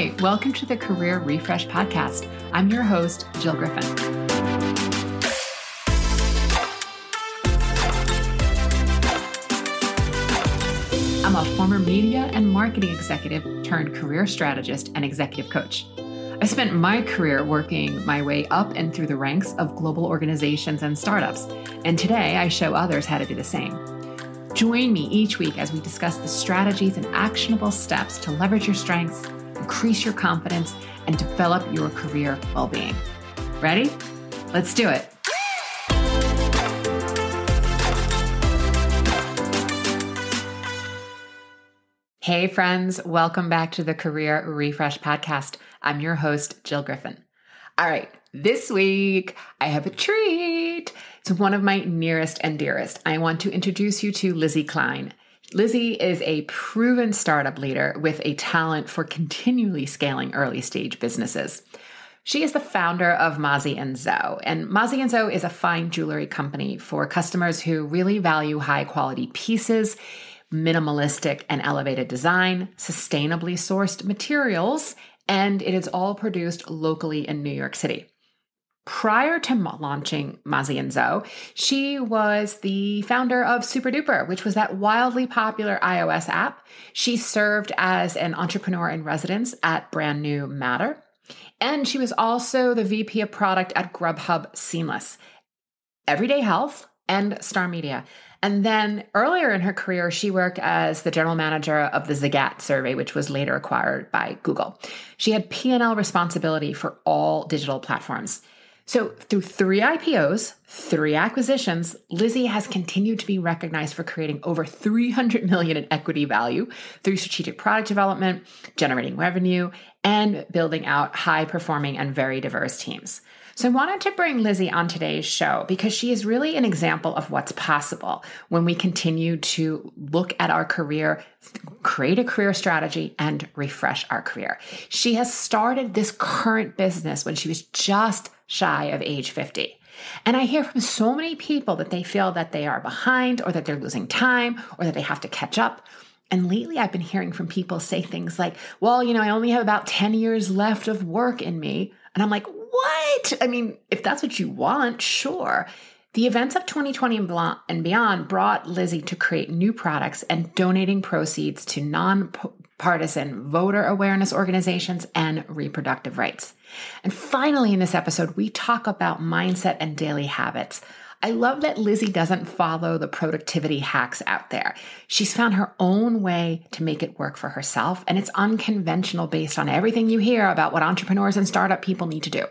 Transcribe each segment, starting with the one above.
Hi, welcome to the Career Refresh Podcast. I'm your host, Jill Griffin. I'm a former media and marketing executive turned career strategist and executive coach. I spent my career working my way up and through the ranks of global organizations and startups, and today I show others how to do the same. Join me each week as we discuss the strategies and actionable steps to leverage your strengths, increase your confidence, and develop your career well being. Ready? Let's do it. Hey, friends, welcome back to the Career Refresh Podcast. I'm your host, Jill Griffin. All right, this week I have a treat. It's one of my nearest and dearest. I want to introduce you to Lizzy Klein. Lizzy is a proven startup leader with a talent for continually scaling early stage businesses. She is the founder of Mazi and Zo, and Mazi and Zo is a fine jewelry company for customers who really value high quality pieces, minimalistic and elevated design, sustainably sourced materials, and it is all produced locally in New York City. Prior to launching Mazi and Zo, she was the founder of Super Duper, which was that wildly popular iOS app. She served as an entrepreneur in residence at Brand New Matter. And she was also the VP of product at Grubhub Seamless, Everyday Health, and Star Media. And then earlier in her career, she worked as the general manager of the Zagat survey, which was later acquired by Google. She had P&L responsibility for all digital platforms. So, through three IPOs, three acquisitions, Lizzy has continued to be recognized for creating over 300 million in equity value through strategic product development, generating revenue, and building out high performing and very diverse teams. So I wanted to bring Lizzy on today's show because she is really an example of what's possible when we continue to look at our career, create a career strategy, and refresh our career. She has started this current business when she was just shy of age 50. And I hear from so many people that they feel that they are behind or that they're losing time or that they have to catch up. And lately, I've been hearing from people say things like, well, you know, I only have about 10 years left of work in me. And I'm like, what? I mean, if that's what you want, sure. The events of 2020 and beyond brought Lizzy to create new products and donating proceeds to nonpartisan voter awareness organizations and reproductive rights. And finally, in this episode, we talk about mindset and daily habits. I love that Lizzy doesn't follow the productivity hacks out there. She's found her own way to make it work for herself, and it's unconventional based on everything you hear about what entrepreneurs and startup people need to do.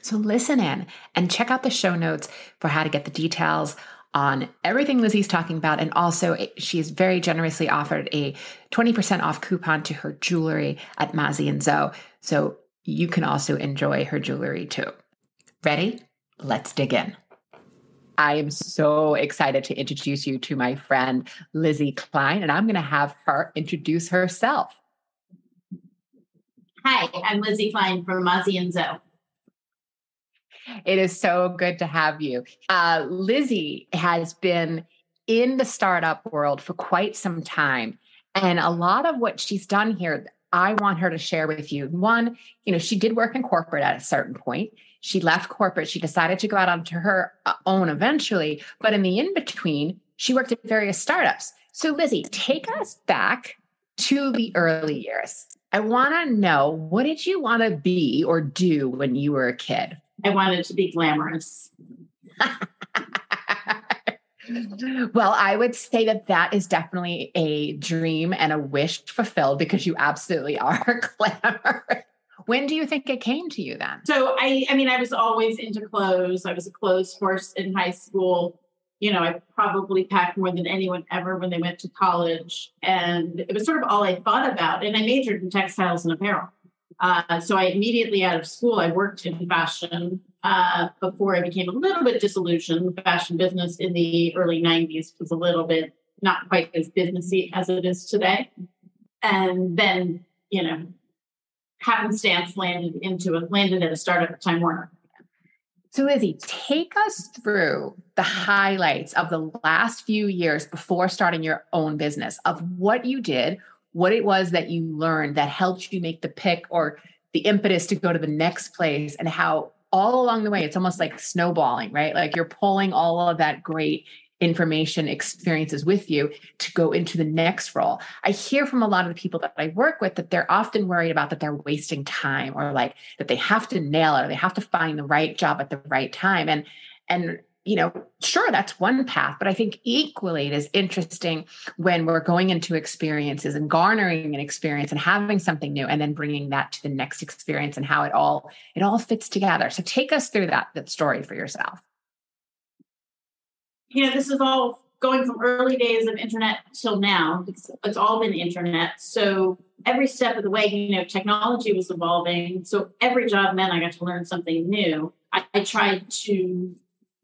So listen in and check out the show notes for how to get the details on everything Lizzy's talking about. And also, she's very generously offered a 20% off coupon to her jewelry at Mazi and Zo. So you can also enjoy her jewelry too. Ready? Let's dig in. I am so excited to introduce you to my friend Lizzy Klein, and I'm going to have her introduce herself. Hi, I'm Lizzy Klein from Mazi and Zo. It is so good to have you. Uh, Lizzy has been in the startup world for quite some time. And a lot of what she's done here, I want her to share with you. One, you know, she did work in corporate at a certain point. She left corporate. She decided to go out onto her uh, own eventually. But in the in between, she worked at various startups. So, Lizzy, take us back to the early years. I want to know what did you want to be or do when you were a kid? I wanted to be glamorous. well, I would say that that is definitely a dream and a wish fulfilled because you absolutely are glamorous. When do you think it came to you then? So I I mean I was always into clothes. I was a clothes horse in high school. You know, I probably packed more than anyone ever when they went to college. And it was sort of all I thought about. And I majored in textiles and apparel. Uh, so I immediately out of school, I worked in fashion uh, before I became a little bit disillusioned. The fashion business in the early 90s was a little bit not quite as businessy as it is today. And then, you know, happenstance landed into a landed at a startup Time Warner. So, Lizzy, take us through the highlights of the last few years before starting your own business of what you did, what it was that you learned that helped you make the pick or the impetus to go to the next place and how all along the way it's almost like snowballing right? Like you're pulling all of that great information experiences with you to go into the next role. I hear from a lot of the people that i work with that they're often worried about that they're wasting time or like that they have to nail it or they have to find the right job at the right time. And and you know, sure, that's one path, but I think equally it is interesting when we're going into experiences and garnering an experience and having something new and then bringing that to the next experience and how it all it all fits together. So take us through that that story for yourself. You know, this is all going from early days of internet till now. It's, it's all been internet. So every step of the way, you know, technology was evolving. So every job meant I got to learn something new. I, I tried to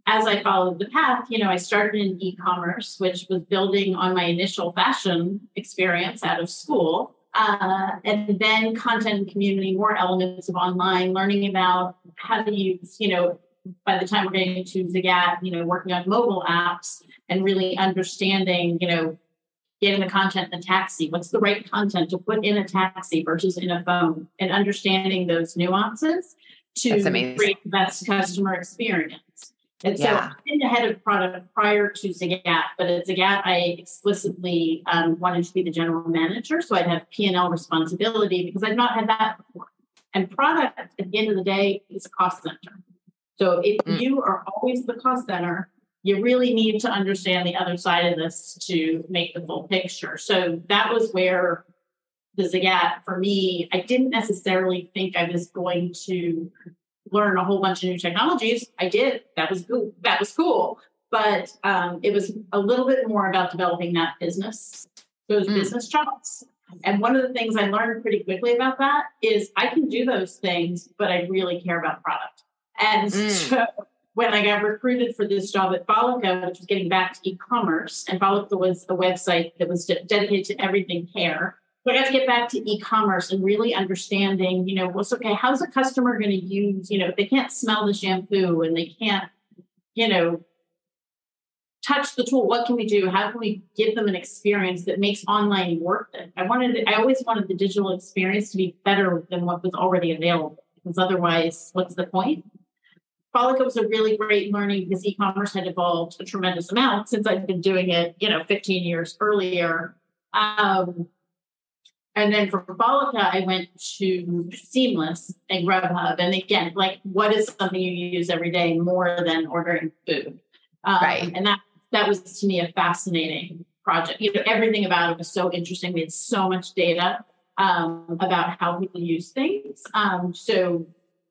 as I followed the path, you know, I started in e commerce, which was building on my initial fashion experience out of school. Uh, and then content and community, more elements of online, learning about how to use, you know, by the time we're getting to Zagat, you know, working on mobile apps and really understanding, you know, getting the content in a taxi. What's the right content to put in a taxi versus in a phone and understanding those nuances to create the best customer experience. And so yeah. I've been the head of product prior to Zagat, but at Zagat, I explicitly um, wanted to be the general manager. So I'd have P&L responsibility because I've not had that before. And product, at the end of the day, is a cost center. So if mm. you are always the cost center, you really need to understand the other side of this to make the full picture. So that was where the Zagat, for me, I didn't necessarily think I was going to learn a whole bunch of new technologies. I did. That was cool. That was cool. But um, it was a little bit more about developing that business, those mm. business chops. And one of the things I learned pretty quickly about that is I can do those things, but I really care about product. And mm. so when I got recruited for this job at Folica, which was getting back to e-commerce, and Folica was a website that was de- dedicated to everything hair. I got to get back to e-commerce and really understanding, you know, what's okay, how's a customer going to use, you know, if they can't smell the shampoo and they can't, you know, touch the tool, what can we do? How can we give them an experience that makes online worth it? I wanted, I always wanted the digital experience to be better than what was already available, because otherwise, what's the point? Folica was a really great learning because e-commerce had evolved a tremendous amount since I'd been doing it, you know, 15 years earlier. Um, and then for Folica, I went to Seamless and Grubhub. And again, like what is something you use every day more than ordering food? Um, right. And that that was to me a fascinating project. You know, everything about it was so interesting. We had so much data um, about how people use things. Um, so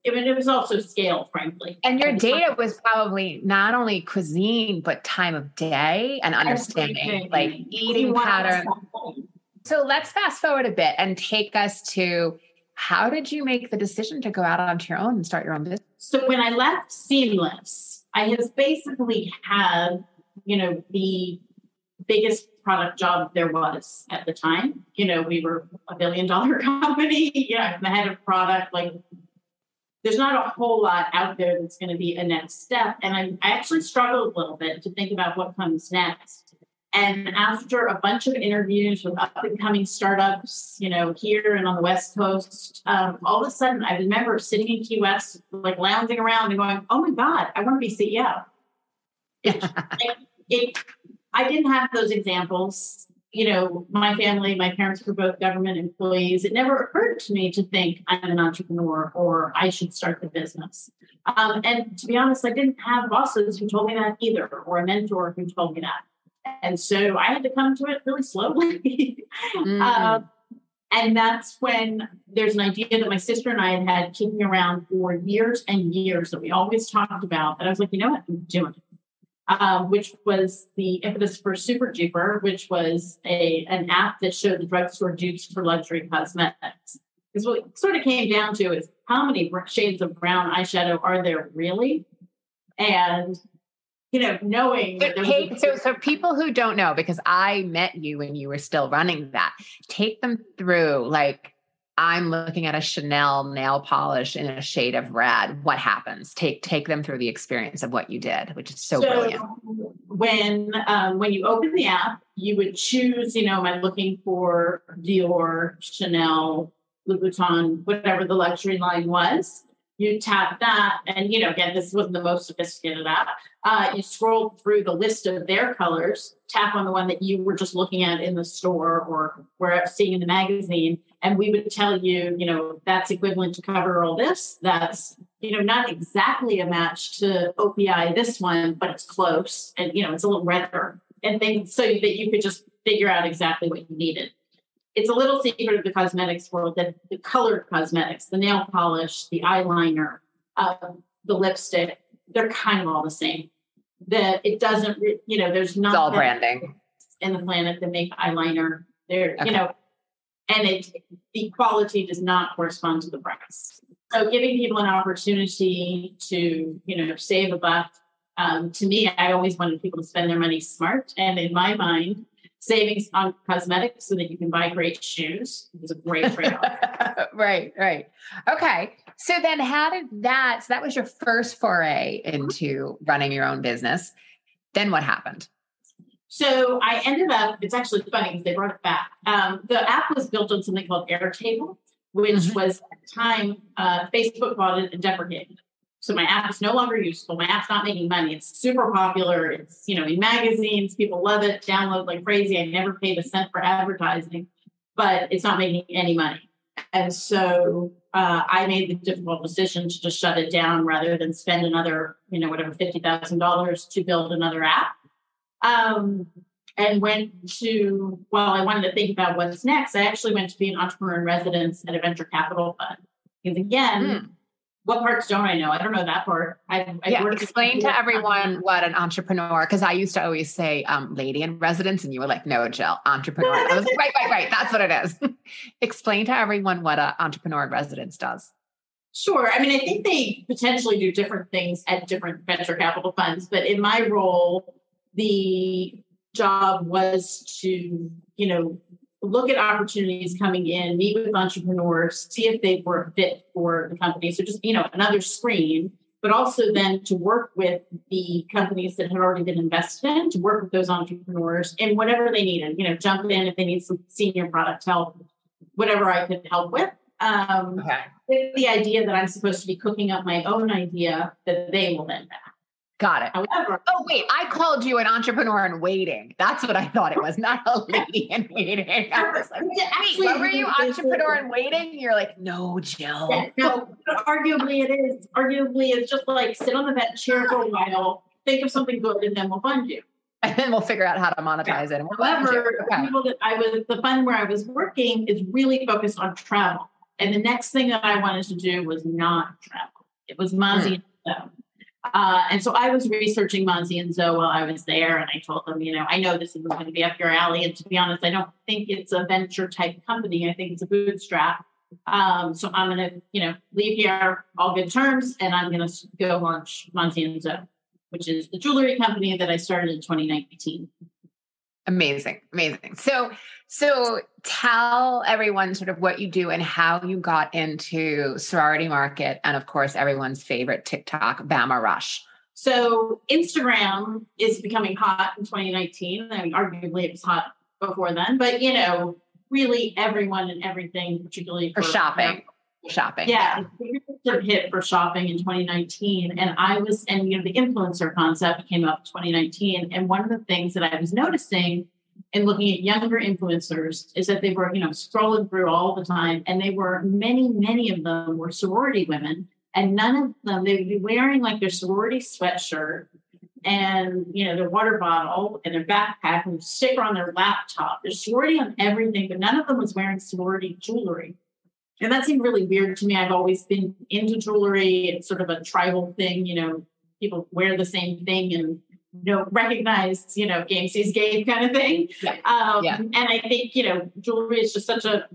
I mean, it was also scale, frankly. And your data was probably not only cuisine, but time of day and understanding like eating patterns. So let's fast forward a bit and take us to how did you make the decision to go out onto your own and start your own business? So when I left Seamless, I has basically had, you know, the biggest product job there was at the time. You know, we were a billion dollar company, yeah, I'm the head of product, like there's not a whole lot out there that's going to be a next step. And I, I actually struggled a little bit to think about what comes next. And after a bunch of interviews with up and coming startups, you know, here and on the West Coast, um, all of a sudden I remember sitting in Key West, like lounging around and going, oh my God, I want to be CEO. It, it, it, I didn't have those examples. You know, my family, my parents were both government employees. It never occurred to me to think I'm an entrepreneur or I should start the business. Um, and to be honest, I didn't have bosses who told me that either, or a mentor who told me that. And so I had to come to it really slowly. mm. um, and that's when there's an idea that my sister and I had had kicking around for years and years that we always talked about. And I was like, you know what, I'm doing it. Um, which was the impetus for Super Duper, which was a an app that showed the drugstore dupes for luxury cosmetics. Because what it sort of came down to is how many shades of brown eyeshadow are there really? And you know, knowing that hey, so so people who don't know, because I met you when you were still running that, take them through like I'm looking at a Chanel nail polish in a shade of red. What happens? Take take them through the experience of what you did, which is so, so brilliant. When um, when you open the app, you would choose. You know, am I looking for Dior, Chanel, Louboutin, whatever the luxury line was? You tap that and you know again this wasn't the most sophisticated app uh, you scroll through the list of their colors tap on the one that you were just looking at in the store or were seeing in the magazine and we would tell you you know that's equivalent to cover all this that's you know not exactly a match to opi this one but it's close and you know it's a little redder and things so that you could just figure out exactly what you needed it's a little secret of the cosmetics world that the colored cosmetics, the nail polish, the eyeliner, uh, the lipstick, they're kind of all the same. That it doesn't, you know, there's not it's all branding in the planet that make eyeliner. There, okay. you know, and it the quality does not correspond to the price. So giving people an opportunity to, you know, save a buck. Um, to me, I always wanted people to spend their money smart, and in my mind, savings on cosmetics so that you can buy great shoes it was a great trade-off. right, right. Okay. So then how did that so that was your first foray into running your own business. Then what happened? So I ended up, it's actually funny because they brought it back. Um, the app was built on something called Airtable, which mm-hmm. was at the time uh, Facebook bought it and deprecated. So my app is no longer useful. My app's not making money. It's super popular. It's, you know, in magazines, people love it, download like crazy. I never paid a cent for advertising, but it's not making any money. And so uh, I made the difficult decision to just shut it down rather than spend another, you know, whatever, $50,000 to build another app. Um, and went to, well, I wanted to think about what's next. I actually went to be an entrepreneur in residence at a venture capital fund. Because again, mm what parts don't I know? I don't know that part. I, I yeah, explain to everyone what an entrepreneur, because I used to always say um, lady in residence, and you were like, no, Jill, entrepreneur. I was like, right, right, right. That's what it is. explain to everyone what an entrepreneur in residence does. Sure. I mean, I think they potentially do different things at different venture capital funds, but in my role, the job was to, you know, look at opportunities coming in, meet with entrepreneurs, see if they were a fit for the company. So just, you know, another screen, but also then to work with the companies that had already been invested in, to work with those entrepreneurs and whatever they needed, you know, jump in if they need some senior product help, whatever I could help with. Um, okay. With the idea that I'm supposed to be cooking up my own idea that they will then back. Got it. However, oh wait, I called you an entrepreneur in waiting. That's what I thought it was, not a lady in waiting. I was like, wait, what were you, entrepreneur in waiting? You're like, no, Jill. Yeah, no, arguably it is. Arguably, it's just like sit on the bench chair for a while, think of something good, and then we'll fund you. And then we'll figure out how to monetize yeah. it. However, okay. people that I was the fund where I was working is really focused on travel. And the next thing that I wanted to do was not travel. It was Mazi. Hmm. Uh, and so I was researching Mazi and Zo while I was there, and I told them, you know, I know this isn't going to be up your alley. And to be honest, I don't think it's a venture type company. I think it's a bootstrap. Um, so I'm going to, you know, leave here all good terms, and I'm going to go launch Mazi and Zo, which is the jewelry company that I started in 2019. Amazing, amazing. So, so tell everyone sort of what you do and how you got into sorority market, and of course, everyone's favorite TikTok, Bama Rush. So, Instagram is becoming hot in 2019. I mean, arguably it was hot before then, but you know, really everyone and everything, particularly for, for shopping shopping. Yeah, yeah. hit for shopping in 2019. And I was, and you know, the influencer concept came up 2019. And one of the things that I was noticing in looking at younger influencers is that they were, you know, scrolling through all the time. And they were many, many of them were sorority women. And none of them, they would be wearing like their sorority sweatshirt and you know their water bottle and their backpack and sticker on their laptop. There's sorority on everything, but none of them was wearing sorority jewelry. And that seemed really weird to me. I've always been into jewelry. It's sort of a tribal thing, you know, people wear the same thing and you know, recognize, you know, game sees game kind of thing. Yeah. Um, yeah. And I think, you know, jewelry is just such a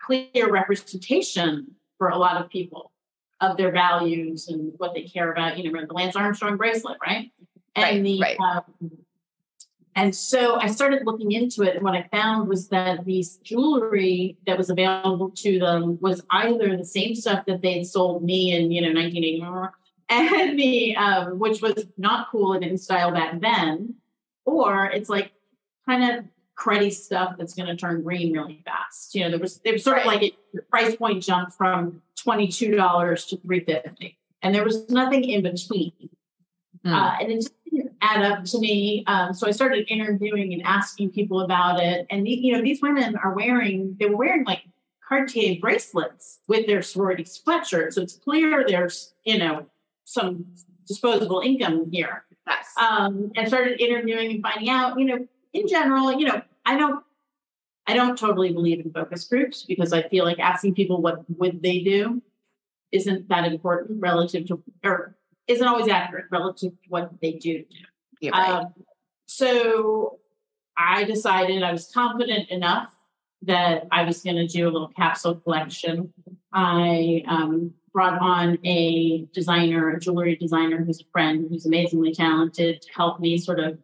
clear representation for a lot of people of their values and what they care about. You know, the Lance Armstrong bracelet, right? And right, the right. Um, And so I started looking into it. And what I found was that these jewelry that was available to them was either the same stuff that they had sold me in, you know, 1984 and the, um, which was not cool and in style back then, or it's like kind of cruddy stuff that's going to turn green really fast. You know, there was, there was sort of like a price point jump from $22 to 350 and there was nothing in between. Mm. Uh, and it just didn't add up to me. Um, so I started interviewing and asking people about it. And you know, these women are wearing they were wearing like Cartier bracelets with their sorority sweatshirts. So it's clear there's you know some disposable income here. Yes. Um, and started interviewing and finding out. You know, in general, you know, I don't. I don't totally believe in focus groups because I feel like asking people what would they do isn't that important relative to or isn't always accurate relative to what they do. Yeah, right. um, so I decided I was confident enough that I was going to do a little capsule collection. I um, brought on a designer, a jewelry designer who's a friend who's amazingly talented to help me sort of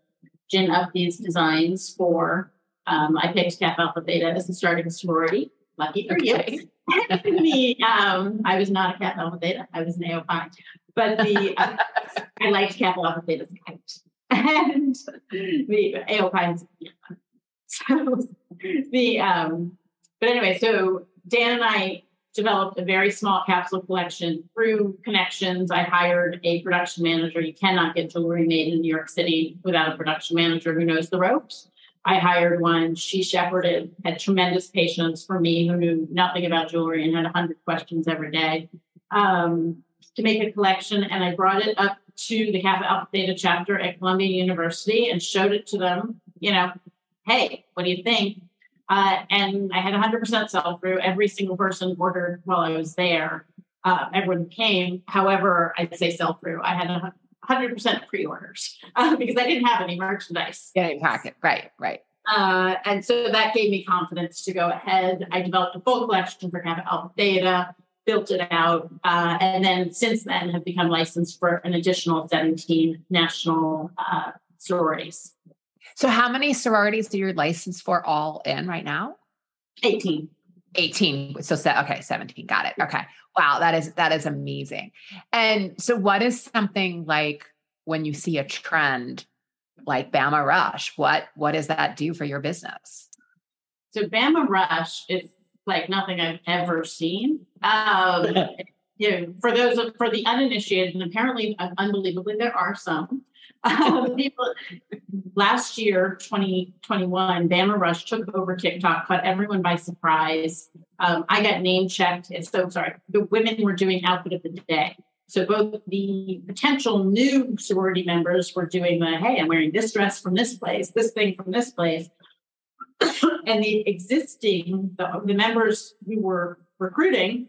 gin up these designs for. Um, I picked Kappa Alpha Theta as the starting sorority. Lucky for okay. you. the, um, I was not a Kappa Alpha Theta. I was an AOPI. But the uh, I liked Theta kite. And the AOPI yeah. So the um, but anyway, so Dan and I developed a very small capsule collection through connections. I hired a production manager. You cannot get jewelry made in New York City without a production manager who knows the ropes. I hired one. She shepherded, had tremendous patience for me who knew nothing about jewelry and had 100 questions every day um, to make a collection. And I brought it up to the Kappa Alpha Theta chapter at Columbia University and showed it to them. You know, hey, what do you think? Uh, and I had 100% sell through. Every single person ordered while I was there. Uh, everyone came. However, I'd say sell through. I had 100% pre-orders uh, because I didn't have any merchandise. Getting pocket, right, right. Uh, and so that gave me confidence to go ahead. I developed a full collection for Kappa Alpha Theta, built it out, uh, and then since then have become licensed for an additional 17 national uh, sororities. So, how many sororities do you license for all in right now? 18. 18 so okay 17 got it okay wow that is that is amazing and so what is something like when you see a trend like bama rush what what does that do for your business so bama rush is like nothing i've ever seen um you know for those for the uninitiated and apparently unbelievably there are some um, people, last year, 2021, Bama Rush took over TikTok, caught everyone by surprise. Um, I got name checked. And so, sorry, the women were doing outfit of the day. So both the potential new sorority members were doing the, hey, I'm wearing this dress from this place, this thing from this place. And the existing, the, the members we were recruiting,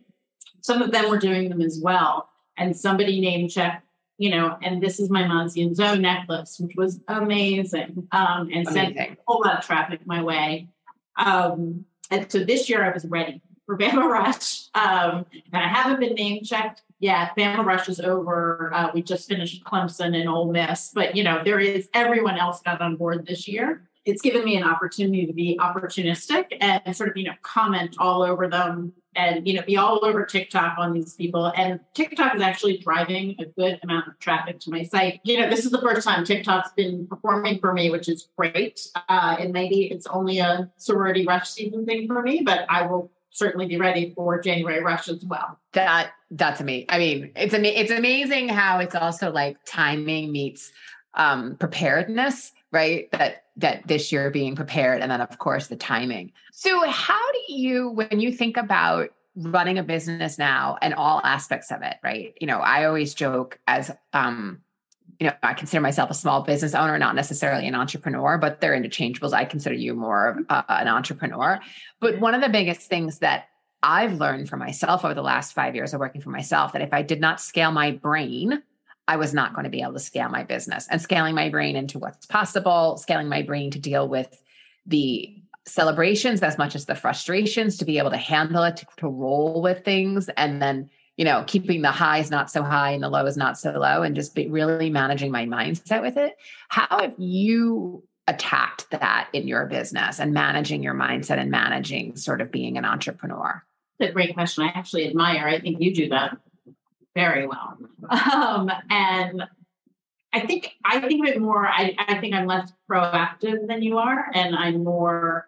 some of them were doing them as well. And somebody name checked you know, and this is my Mazi and Zo necklace, which was amazing, um, and amazing. sent a whole lot of traffic my way. Um, and so this year I was ready for Bama Rush, um, and I haven't been name checked yet. Bama Rush is over. Uh, we just finished Clemson and Ole Miss, but you know there is everyone else got on board this year. It's given me an opportunity to be opportunistic and sort of you know comment all over them and you know be all over TikTok on these people. And TikTok is actually driving a good amount of traffic to my site. You know, this is the first time TikTok's been performing for me, which is great. Uh, and maybe it's only a sorority rush season thing for me, but I will certainly be ready for January rush as well. That that's amazing. I mean, it's ama- it's amazing how it's also like timing meets um, preparedness, right? That that this year being prepared and then of course the timing so how do you when you think about running a business now and all aspects of it right you know i always joke as um you know i consider myself a small business owner not necessarily an entrepreneur but they're interchangeable. i consider you more of uh, an entrepreneur but one of the biggest things that i've learned for myself over the last five years of working for myself that if i did not scale my brain I was not going to be able to scale my business and scaling my brain into what's possible, scaling my brain to deal with the celebrations as much as the frustrations, to be able to handle it, to, to roll with things, and then you know keeping the highs not so high and the lows not so low, and just be really managing my mindset with it. How have you attacked that in your business and managing your mindset and managing sort of being an entrepreneur? That's a great question. I actually admire. I think you do that very well. Um, and I think I think of it more. I, I think I'm less proactive than you are, and I'm more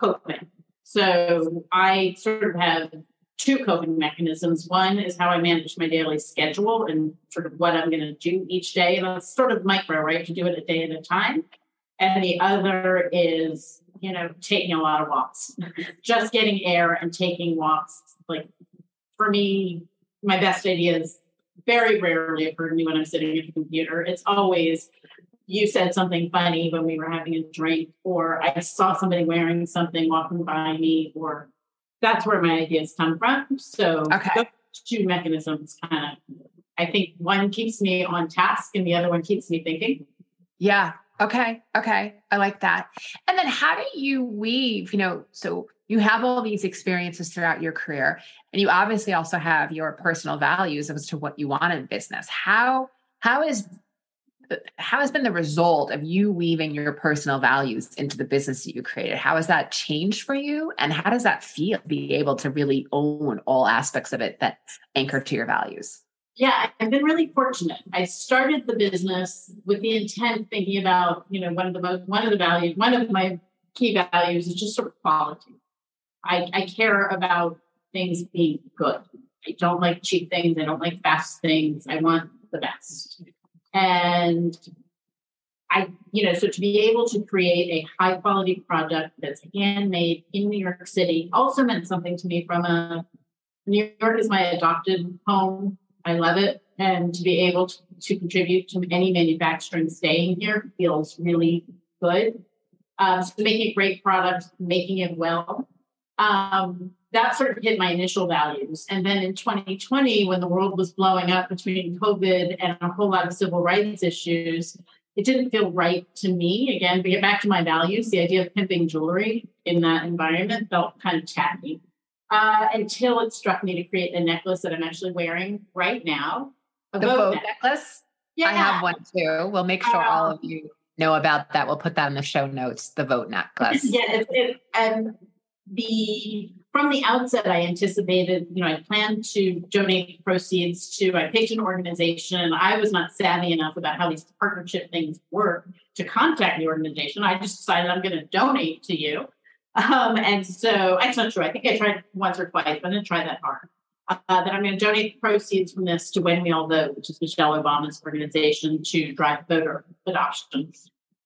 coping. So I sort of have two coping mechanisms. One is how I manage my daily schedule and sort of what I'm going to do each day. And it's sort of micro, right? To do it a day at a time. And the other is, you know, taking a lot of walks, just getting air and taking walks. Like for me, my best ideas very rarely occur to me when I'm sitting at the computer. It's always you said something funny when we were having a drink, or I saw somebody wearing something walking by me, or that's where my ideas come from. So okay. two mechanisms kind of I think one keeps me on task and the other one keeps me thinking. Yeah. Okay. Okay. I like that. And then how do you weave, you know, so you have all these experiences throughout your career and you obviously also have your personal values as to what you want in business. How how is uh, how has been the result of you weaving your personal values into the business that you created? How has that changed for you? And how does that feel be able to really own all aspects of it that anchor to your values? Yeah, I've been really fortunate. I started the business with the intent thinking about, you know, one of the most one of the values, one of my key values is just sort of quality. I, I care about things being good. I don't like cheap things. I don't like fast things. I want the best. And I, you know, so to be able to create a high quality product that's handmade in New York City also meant something to me from a New York is my adopted home. I love it. And to be able to, to contribute to any manufacturing staying here feels really good. Um, so making great product, making it well. Um, that sort of hit my initial values. And then in 2020, when the world was blowing up between COVID and a whole lot of civil rights issues, it didn't feel right to me. Again, to get back to my values, the idea of pimping jewelry in that environment felt kind of tacky. Uh, until it struck me to create a necklace that I'm actually wearing right now. A the vote necklace. necklace. Yeah. I have one too. We'll make sure um, all of you know about that. We'll put that in the show notes, the vote necklace. yeah, it, it, and the from the outset, I anticipated, you know, I planned to donate proceeds to, I picked an organization. I was not savvy enough about how these partnership things work to contact the organization. I just decided I'm going to donate to you. Um, and so that's not true. I think I tried once or twice, but I didn't try that hard. Uh, that I'm going to donate the proceeds from this to When We All Vote, which is Michelle Obama's organization to drive voter adoption.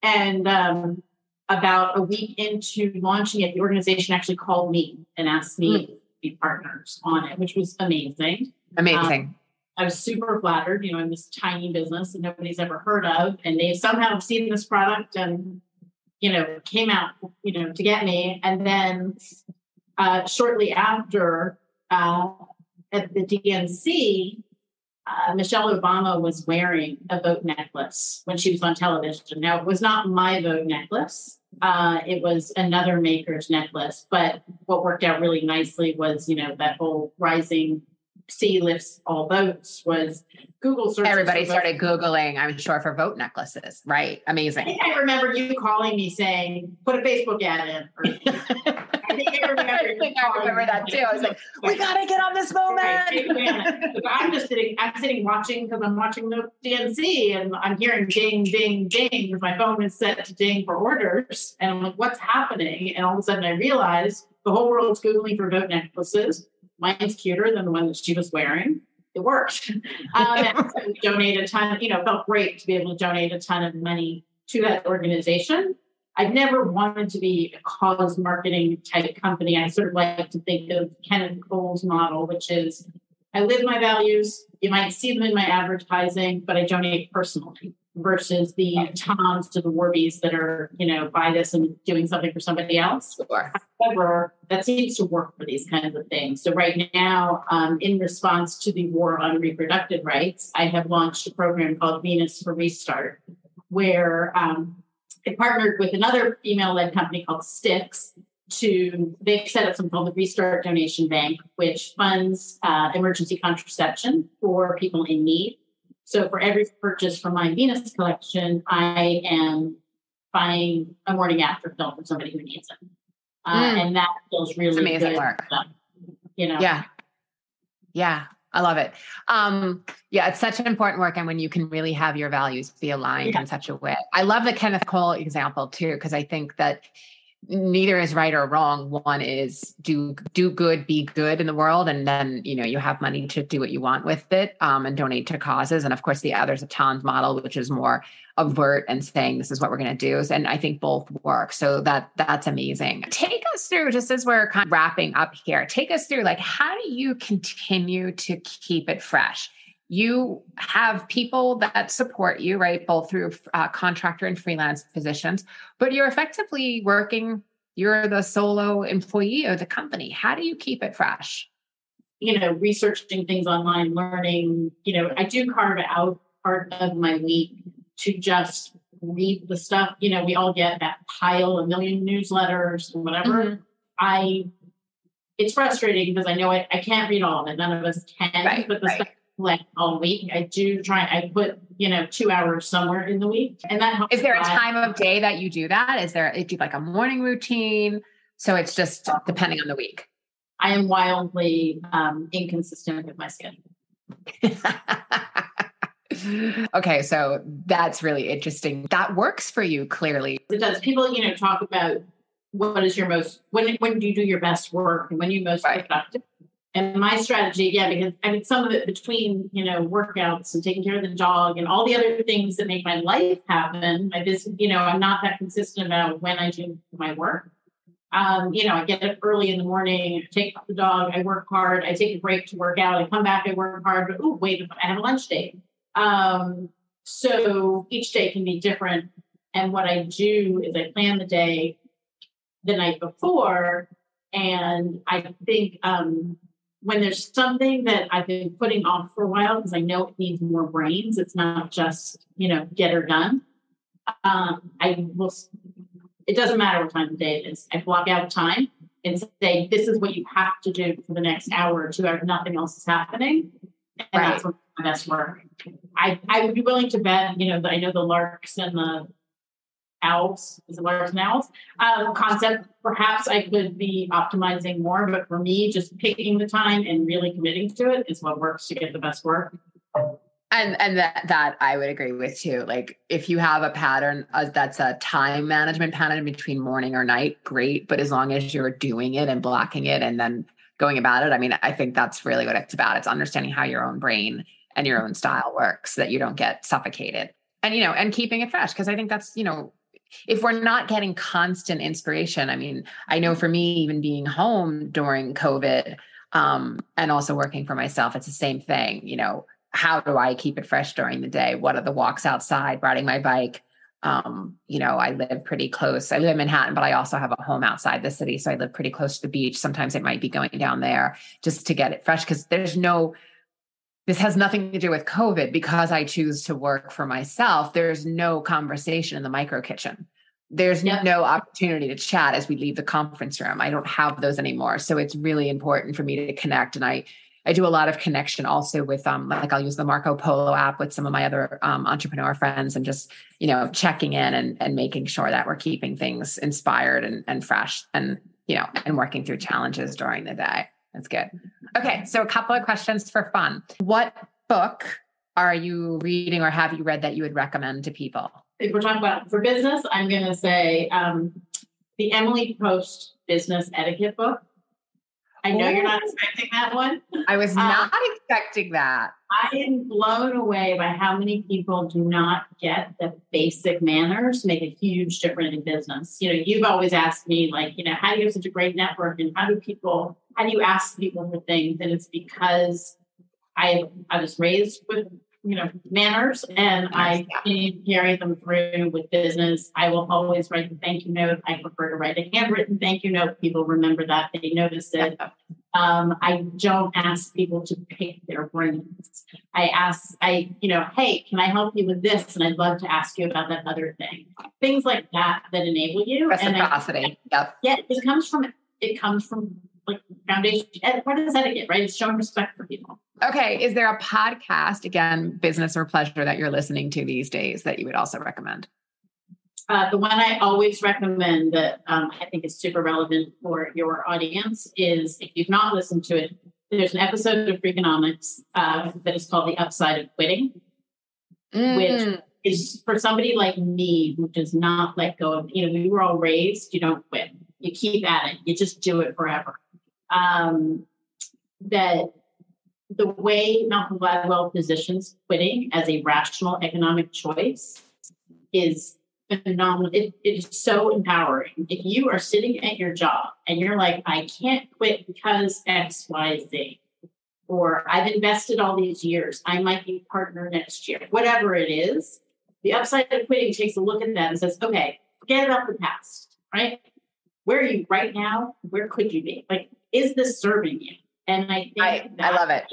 And um, about a week into launching it, the organization actually called me and asked me mm. to be partners on it, which was amazing. Amazing. Um, I was super flattered, you know, in this tiny business that nobody's ever heard of, and they somehow seen this product and, you know, came out, you know, to get me. And then uh, shortly after, uh, at the DNC, uh, Michelle Obama was wearing a vote necklace when she was on television. Now, it was not my vote necklace. Uh, it was another maker's necklace. But what worked out really nicely was, you know, that whole rising sea lifts all boats was Google search. Everybody started Googling, I'm sure, for vote necklaces, right? Amazing. I, I remember you calling me saying, put a Facebook ad in. Or, I think I remember, I, think I remember that too. I was like, we got to get on this moment. I'm just sitting, I'm sitting watching because I'm watching the DNC and I'm hearing ding, ding, ding my phone is set to ding for orders. And I'm like, what's happening? And all of a sudden I realize the whole world's Googling for vote necklaces mine's cuter than the one that she was wearing. It worked. Um, and so a ton, you know, felt great to be able to donate a ton of money to that organization. I've never wanted to be a cause marketing type company. I sort of like to think of Kenneth Cole's model, which is I live my values. You might see them in my advertising, but I donate personally versus the Toms to the Warbies that are, you know, buy this and doing something for somebody else. Sure. However, that seems to work for these kinds of things. So right now, um, in response to the war on reproductive rights, I have launched a program called Venus for Restart, where um, I partnered with another female-led company called Stix to they've set up something called the Restart Donation Bank, which funds uh, emergency contraception for people in need. So for every purchase from my Venus collection, I am buying a morning after pill for somebody who needs it. Uh, mm. And that feels really amazing good. work. you know? Yeah. Yeah. I love it. Um, yeah, it's such an important work. And when you can really have your values be aligned yeah. in such a way. I love the Kenneth Cole example too, because I think that neither is right or wrong. One is do do good be good in the world and then you know you have money to do what you want with it um, and donate to causes. And of course the other is a Toms model which is more overt and saying this is what we're going to do. And i think both work. So that that's amazing. Take us through just as we're kind of wrapping up here take us through like how do you continue to keep it fresh you have people that support you, right? Both through uh, contractor and freelance positions, but you're effectively working, you're the solo employee of the company. How do you keep it fresh? You know, researching things online, learning, you know, I do carve out part of my week to just read the stuff. You know, we all get that pile, a million newsletters and whatever. Mm-hmm. I, it's frustrating because I know I, I can't read all of it. None of us can, right, but the right. stuff like all week. I do try, I put, you know, two hours somewhere in the week. And that helps. Is there a time of day that you do that? Is there, do you like a morning routine? So it's just depending on the week. I am wildly um, inconsistent with my schedule. okay, so that's really interesting. That works for you clearly. It does. People, you know, talk about what is your most when when do you do your best work and when you most right. productive. And my strategy, yeah, because I mean, some of it between, you know, workouts and taking care of the dog and all the other things that make my life happen, I just, you know, I'm not that consistent about when I do my work. Um, you know, I get up early in the morning, take the dog, I work hard, I take a break to work out, I come back, I work hard, but oh, wait, I have a lunch date. Um, so each day can be different. And what I do is I plan the day the night before. And I think um, when there's something that I've been putting off for a while because I know it needs more brains, it's not just, you know, get her done. Um, I will, it doesn't matter what time of day it is. I block out time and say, this is what you have to do for the next hour or two if nothing else is happening. And right. that's my best work. I, I would be willing to bet, you know, that I know the larks and the owls, is it larks and um, concept. Perhaps I could be optimizing more, but for me, just picking the time and really committing to it is what works to get the best work. And and that that I would agree with too. Like if you have a pattern uh, that's a time management pattern between morning or night, great. But as long as you're doing it and blocking it and then going about it, I mean, I think that's really what it's about. It's understanding how your own brain and your own style works so that you don't get suffocated and you know and keeping it fresh because i think that's you know if we're not getting constant inspiration, I mean, I know for me, even being home during COVID um, and also working for myself, it's the same thing. You know, how do I keep it fresh during the day? What are the walks outside, riding my bike? Um, you know, I live pretty close. I live in Manhattan, but I also have a home outside the city. So I live pretty close to the beach. Sometimes it might be going down there just to get it fresh because there's no this has nothing to do with COVID because I choose to work for myself. There's no conversation in the micro kitchen. There's yep. no opportunity to chat as we leave the conference room. I don't have those anymore. So it's really important for me to connect. And I, I do a lot of connection also with um like I'll use the Marco Polo app with some of my other um, entrepreneur friends and just you know checking in and and making sure that we're keeping things inspired and and fresh and you know and working through challenges during the day. That's good. Okay, so a couple of questions for fun. What book are you reading or have you read that you would recommend to people? If we're talking about for business, I'm going to say um, the Emily Post Business Etiquette book. I know Ooh. you're not expecting that one. I was um, not um, expecting that. I am blown away by how many people do not get the basic manners make a huge difference in business. You know, you've always asked me, like, you know, how do you have such a great network and how do people how do you ask people for things? And it's because I I was raised with you know manners and I carry them through with business. I will always write a thank you note. I prefer to write a handwritten thank you note. People remember that they notice it. Um, I don't ask people to pick their brains. I ask, I, you know, hey, can I help you with this? And I'd love to ask you about that other thing. Things like that that enable you. Reciprocity. And I, yep. Yeah, it comes from it comes from like foundation. What is etiquette, right? It's showing respect for people. Okay. Is there a podcast, again, business or pleasure that you're listening to these days that you would also recommend? uh, the one I always recommend that um, I think is super relevant for your audience is if you've not listened to it, there's an episode of Freakonomics uh, that is called The Upside of Quitting, mm. which is for somebody like me who does not let go of, you know, we were all raised, you don't quit. You keep at it. You just do it forever. Um, that the way Malcolm Gladwell positions quitting as a rational economic choice is phenomenal. It, it is so empowering. If you are sitting at your job and you're like, I can't quit because X, Y, Z, or I've invested all these years, I might be partner next year, whatever it is, the upside of quitting takes a look at that and says, okay, forget about the past, right? Where are you right now? Where could you be? Like, is this serving you? And I think I, I love it.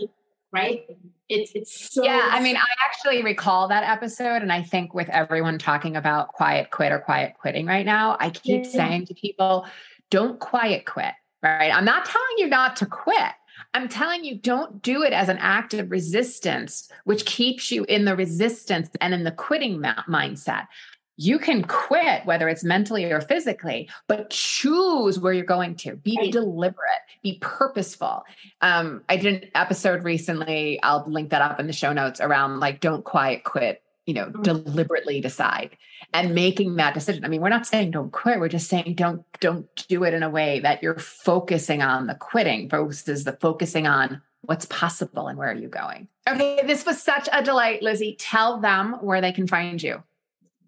Right? It's it's so Yeah, I mean, I actually recall that episode and I think with everyone talking about quiet quit or quiet quitting right now, I keep yeah. saying to people, don't quiet quit, right? I'm not telling you not to quit. I'm telling you, don't do it as an act of resistance, which keeps you in the resistance and in the quitting mindset you can quit whether it's mentally or physically but choose where you're going to. Be right. deliberate. Be purposeful. Um, i did an episode recently i'll link that up in the show notes around like don't quiet quit you know mm-hmm. deliberately decide and making that decision. I mean we're not saying don't quit we're just saying don't don't do it in a way that you're focusing on the quitting versus the focusing on what's possible and where are you going. Okay this was such a delight Lizzy. Tell them where they can find you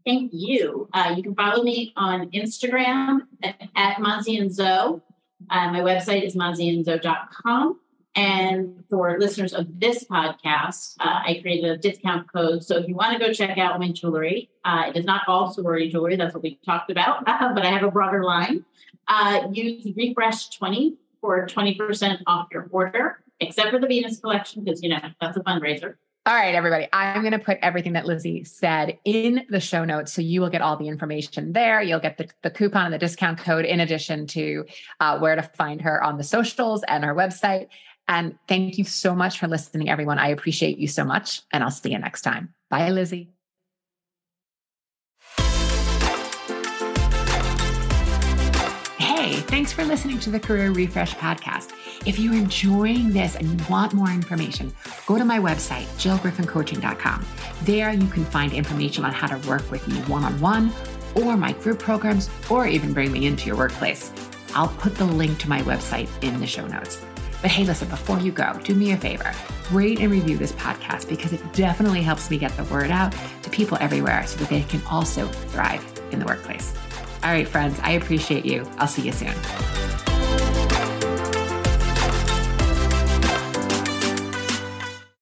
Thank you. Uh, you can follow me on Instagram at, at and Zo. Uh, my website is maziandzo.com. And for listeners of this podcast, uh, I created a discount code. So if you want to go check out my jewelry, uh, it is not all sorority jewelry. That's what we talked about, but I have a broader line. Uh, use refresh20 for 20% off your order, except for the Venus collection, because, you know, that's a fundraiser. All right, everybody. I'm going to put everything that Lizzy said in the show notes. So you will get all the information there. You'll get the, the coupon and the discount code in addition to uh, where to find her on the socials and her website. And thank you so much for listening, everyone. I appreciate you so much. And I'll see you next time. Bye, Lizzy. Thanks for listening to the Career Refresh podcast. If you're enjoying this and you want more information, go to my website, jillgriffincoaching.com. There you can find information on how to work with me one on one, or my group programs, or even bring me into your workplace. I'll put the link to my website in the show notes. But hey, listen, before you go, do me a favor rate and review this podcast because it definitely helps me get the word out to people everywhere so that they can also thrive in the workplace. All right, friends, I appreciate you. I'll see you soon.